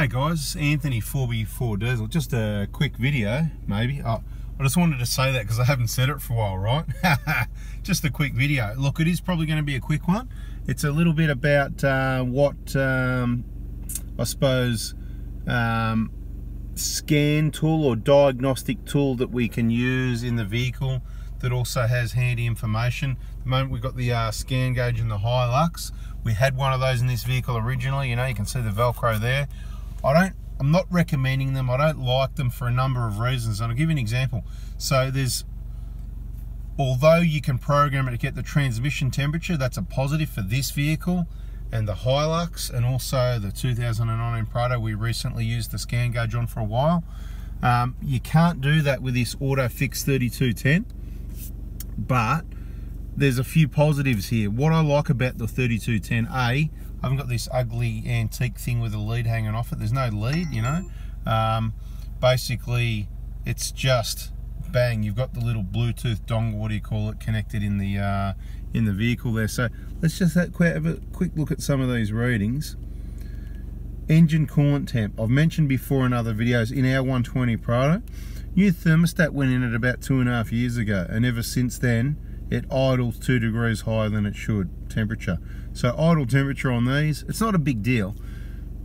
Hey guys, Anthony Fourby4 Diesel. Just a quick video, maybe. Oh, I just wanted to say that because I haven't said it for a while, right? just a quick video. Look, it is probably going to be a quick one. It's a little bit about uh, what um, I suppose um, scan tool or diagnostic tool that we can use in the vehicle that also has handy information. At the moment we've got the uh, scan gauge in the Hilux. We had one of those in this vehicle originally, you know, you can see the Velcro there. I don't, I'm not recommending them. I don't like them for a number of reasons. And I'll give you an example. So there's, although you can program it to get the transmission temperature, that's a positive for this vehicle and the Hilux and also the 2009 Prado we recently used the scan gauge on for a while. Um, you can't do that with this Auto Autophix 3210, but there's a few positives here. What I like about the 3210A I haven't got this ugly antique thing with a lead hanging off it. There's no lead, you know. Um, basically, it's just bang. You've got the little Bluetooth dongle, what do you call it, connected in the uh, in the vehicle there. So let's just have a quick look at some of these readings. Engine coolant temp. I've mentioned before in other videos in our 120 Prado, new thermostat went in at about two and a half years ago, and ever since then it idles two degrees higher than it should temperature. So idle temperature on these it's not a big deal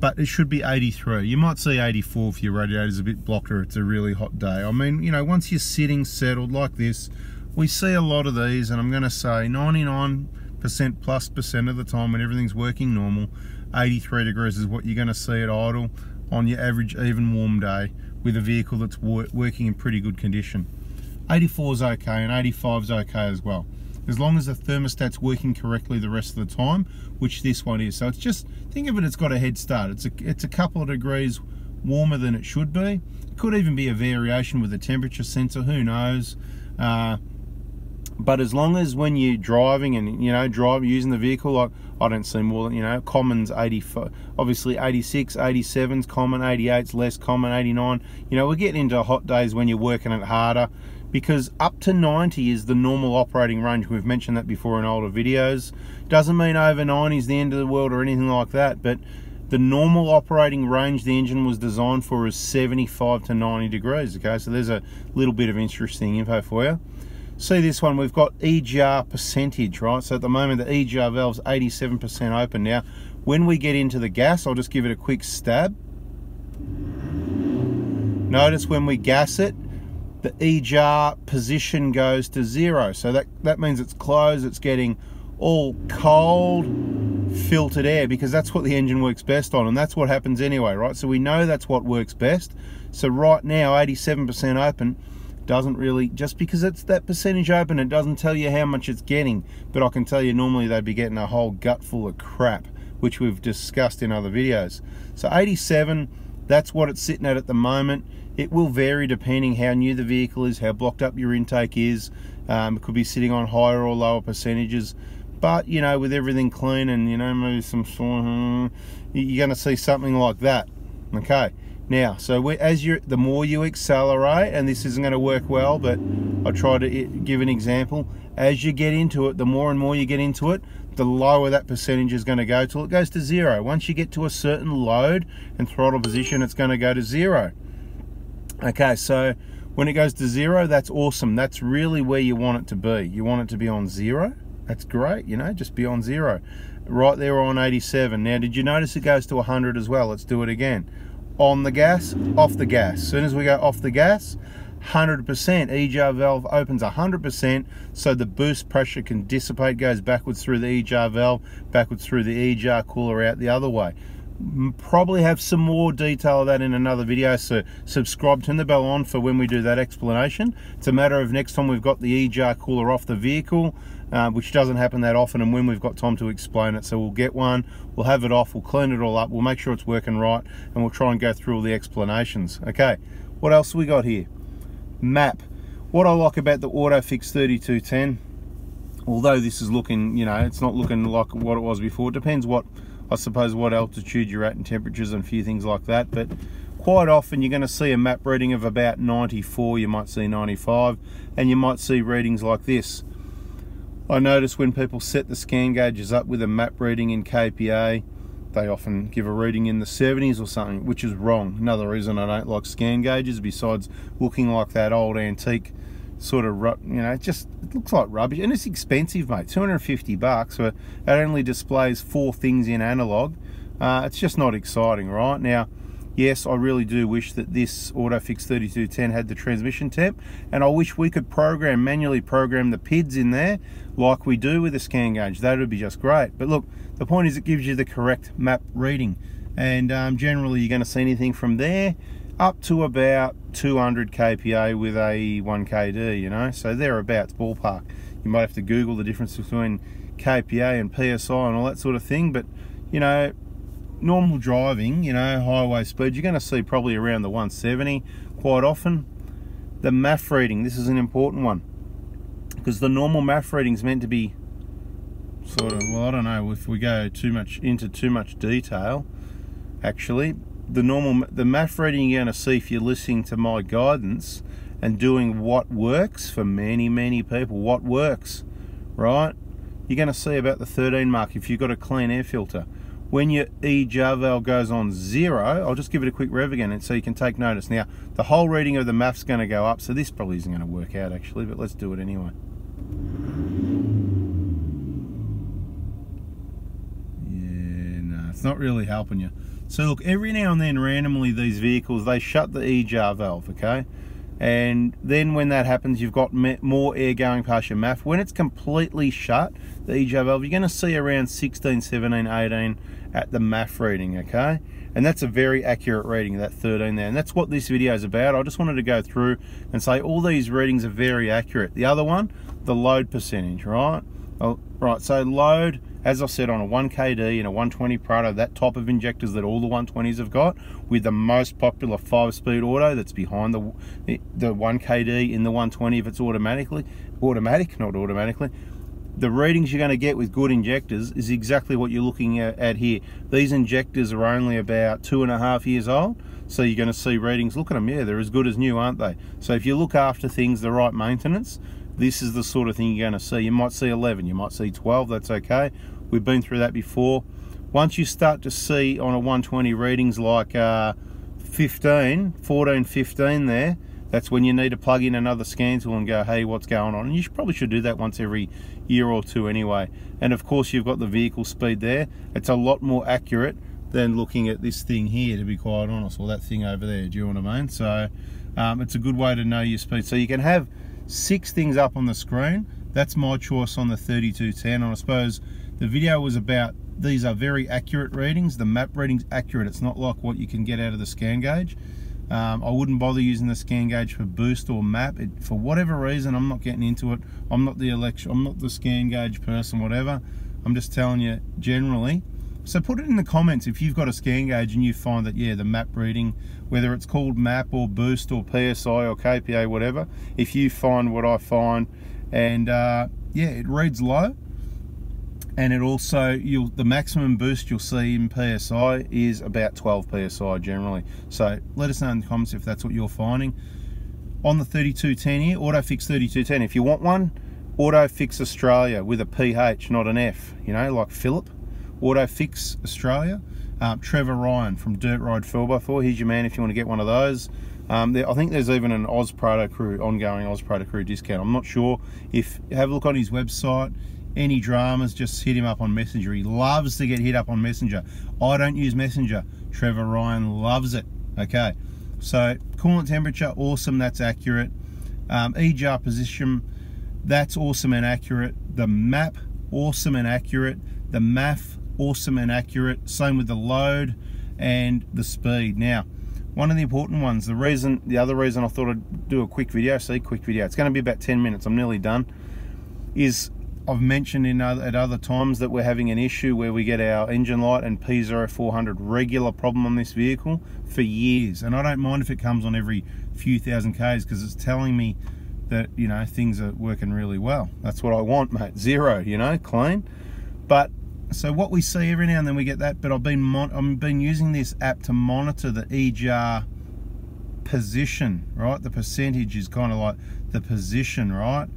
but it should be 83 you might see 84 if your radiator's a bit blocked or it's a really hot day. I mean you know once you're sitting settled like this we see a lot of these and I'm going to say 99 percent plus percent of the time when everything's working normal 83 degrees is what you're going to see at idle on your average even warm day with a vehicle that's working in pretty good condition 84 is okay and 85 is okay as well. As long as the thermostat's working correctly the rest of the time which this one is. So it's just think of it it's got a head start. It's a it's a couple of degrees warmer than it should be. It could even be a variation with the temperature sensor who knows? Uh, but as long as when you're driving and you know drive using the vehicle like I don't see more than you know commons 84 obviously 86 87's common 88's less common 89 you know we're getting into hot days when you're working it harder because up to 90 is the normal operating range. We've mentioned that before in older videos. Doesn't mean over 90 is the end of the world or anything like that but the normal operating range the engine was designed for is 75 to 90 degrees okay? So there's a little bit of interesting info for you. See this one we've got EGR percentage right? So at the moment the EGR valve's 87% open. Now when we get into the gas I'll just give it a quick stab. Notice when we gas it the EGR position goes to zero. So that that means it's closed it's getting all cold filtered air because that's what the engine works best on and that's what happens anyway right? So we know that's what works best. So right now 87% open doesn't really just because it's that percentage open it doesn't tell you how much it's getting. But I can tell you normally they'd be getting a whole gut full of crap which we've discussed in other videos. So 87 that's what it's sitting at at the moment it will vary depending how new the vehicle is how blocked up your intake is um, it could be sitting on higher or lower percentages but you know with everything clean and you know maybe some you're going to see something like that okay now, so as you, the more you accelerate, and this isn't going to work well, but I'll try to give an example. As you get into it, the more and more you get into it, the lower that percentage is going to go till it goes to zero. Once you get to a certain load and throttle position, it's going to go to zero. Okay, so when it goes to zero, that's awesome. That's really where you want it to be. You want it to be on zero. That's great, you know, just be on zero. Right there on 87. Now, did you notice it goes to 100 as well? Let's do it again on the gas, off the gas. As soon as we go off the gas, 100% EGR valve opens 100% so the boost pressure can dissipate, goes backwards through the EGR valve, backwards through the EGR cooler out the other way. Probably have some more detail of that in another video, so subscribe, turn the bell on for when we do that explanation. It's a matter of next time we've got the EGR cooler off the vehicle, uh, which doesn't happen that often and when we've got time to explain it. So we'll get one we'll have it off we'll clean it all up we'll make sure it's working right and we'll try and go through all the explanations. Okay what else we got here? Map. What I like about the Autophix 3210 although this is looking you know it's not looking like what it was before it depends what I suppose what altitude you're at and temperatures and a few things like that but quite often you're going to see a map reading of about 94 you might see 95 and you might see readings like this I notice when people set the scan gauges up with a map reading in KPA, they often give a reading in the 70s or something, which is wrong. Another reason I don't like scan gauges, besides looking like that old antique sort of, you know, it just it looks like rubbish. And it's expensive, mate, 250 bucks. So it only displays four things in analog. Uh, it's just not exciting, right? Now, yes, I really do wish that this Autophix 3210 had the transmission temp, and I wish we could program, manually program the PIDs in there like we do with the scan gauge. That would be just great. But look, the point is it gives you the correct map reading. And um, generally you're going to see anything from there up to about 200 kPa with a 1kd, you know, so thereabouts ballpark. You might have to Google the difference between kPa and PSI and all that sort of thing, but you know, normal driving, you know, highway speed, you're going to see probably around the 170 quite often. The MAF reading, this is an important one because the normal MAF reading is meant to be sort of, well, I don't know if we go too much into too much detail, actually. The normal, the MAF reading you're going to see if you're listening to my guidance and doing what works for many, many people, what works, right? You're going to see about the 13 mark if you've got a clean air filter when your EGR valve goes on zero, I'll just give it a quick rev again and so you can take notice. Now, the whole reading of the MAF's going to go up, so this probably isn't going to work out actually, but let's do it anyway. It's not really helping you. So look, every now and then randomly these vehicles, they shut the EGR valve, okay? and then when that happens you've got more air going past your MAF when it's completely shut the EGR valve you're going to see around 16 17 18 at the MAF reading okay? And that's a very accurate reading that 13 there. And that's what this video is about. I just wanted to go through and say all these readings are very accurate. The other one the load percentage right oh, right so load as I said, on a 1KD and a 120 Prado, that type of injectors that all the 120s have got, with the most popular 5-speed auto that's behind the the 1KD in the 120 if it's automatically, automatic, not automatically, the readings you're going to get with good injectors is exactly what you're looking at, at here. These injectors are only about two and a half years old, so you're going to see readings, look at them, yeah, they're as good as new, aren't they? So if you look after things the right maintenance, this is the sort of thing you're going to see. You might see 11, you might see 12, that's okay. We've been through that before. Once you start to see on a 120 readings like uh, 15, 14, 15 there, that's when you need to plug in another scan tool and go, hey, what's going on? And you should, probably should do that once every year or two anyway. And of course, you've got the vehicle speed there. It's a lot more accurate than looking at this thing here, to be quite honest, or that thing over there, do you know what I mean? So um, it's a good way to know your speed. So you can have six things up on the screen. That's my choice on the 3210. And I suppose the video was about these are very accurate readings. The map reading's accurate. It's not like what you can get out of the scan gauge. Um, I wouldn't bother using the scan gauge for boost or map. It, for whatever reason, I'm not getting into it. I'm not the election. I'm not the scan gauge person. Whatever. I'm just telling you generally. So put it in the comments if you've got a scan gauge and you find that yeah the map reading, whether it's called map or boost or PSI or KPA whatever, if you find what I find, and uh, yeah it reads low, and it also you'll the maximum boost you'll see in PSI is about 12 PSI generally. So let us know in the comments if that's what you're finding. On the 3210 here, Autophix 3210. If you want one, Autophix Australia with a PH, not an F. You know, like Philip Autophix Australia. Um, Trevor Ryan from Dirt Ride 4x4. Here's your man if you want to get one of those. Um, there, I think there's even an Oz Prado Crew, ongoing Oz Prado Crew discount. I'm not sure if, have a look on his website. Any dramas, just hit him up on Messenger. He loves to get hit up on Messenger. I don't use Messenger. Trevor Ryan loves it. Okay, so coolant temperature, awesome, that's accurate. Um, EGR position, that's awesome and accurate. The map, awesome and accurate. The MAF, awesome and accurate. Same with the load and the speed. Now, one of the important ones, the reason, the other reason I thought I'd do a quick video, see, quick video, it's going to be about 10 minutes, I'm nearly done, is I've mentioned in other, at other times that we're having an issue where we get our engine light and P0400 regular problem on this vehicle for years. And I don't mind if it comes on every few thousand Ks because it's telling me that, you know, things are working really well. That's what I want, mate. Zero, you know, clean. But so what we see every now and then we get that, but I've been I've been using this app to monitor the EGR position, right? The percentage is kind of like the position, right?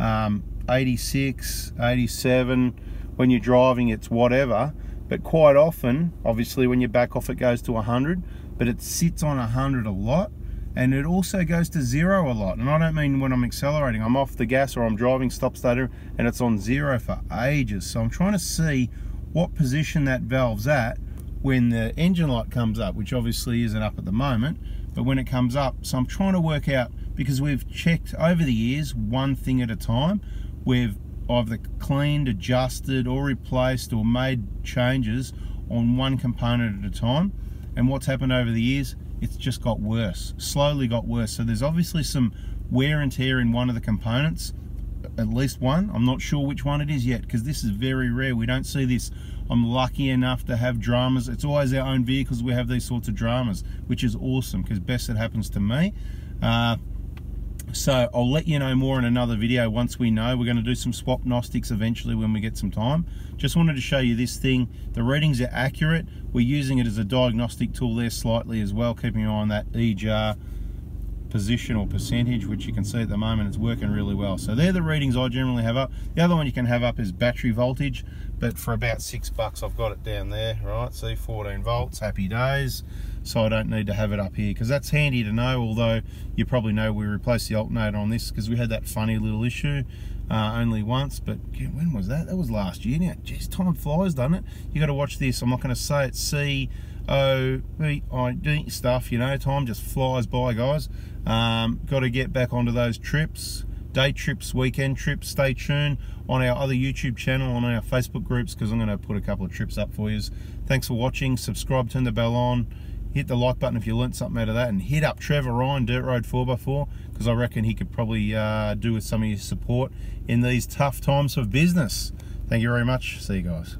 Um, 86, 87, when you're driving it's whatever, but quite often, obviously when you back off it goes to 100, but it sits on 100 a lot and it also goes to zero a lot. And I don't mean when I'm accelerating I'm off the gas or I'm driving stop starter and it's on zero for ages. So I'm trying to see what position that valve's at when the engine light comes up which obviously isn't up at the moment but when it comes up. So I'm trying to work out because we've checked over the years one thing at a time we've either cleaned adjusted or replaced or made changes on one component at a time. And what's happened over the years it's just got worse, slowly got worse. So there's obviously some wear and tear in one of the components, at least one. I'm not sure which one it is yet because this is very rare. We don't see this. I'm lucky enough to have dramas. It's always our own vehicles we have these sorts of dramas, which is awesome because best it happens to me. Uh, so I'll let you know more in another video once we know. We're going to do some swap Gnostics eventually when we get some time. Just wanted to show you this thing. The readings are accurate. We're using it as a diagnostic tool there slightly as well, keeping an eye on that EGR position or percentage, which you can see at the moment it's working really well. So they're the readings I generally have up. The other one you can have up is battery voltage, but for about six bucks I've got it down there, right? See, 14 volts, happy days. So I don't need to have it up here because that's handy to know although you probably know we replaced the alternator on this because we had that funny little issue uh, only once. But when was that? That was last year now geez time flies doesn't it? You got to watch this. I'm not going to say it C O B I D stuff you know? Time just flies by guys. Um, got to get back onto those trips day trips, weekend trips. Stay tuned on our other YouTube channel, on our Facebook groups, because I'm going to put a couple of trips up for you. Thanks for watching. Subscribe, turn the bell on hit the like button if you learnt something out of that and hit up Trevor Ryan Dirt Road 4x4 because I reckon he could probably uh, do with some of your support in these tough times of business. Thank you very much. See you guys.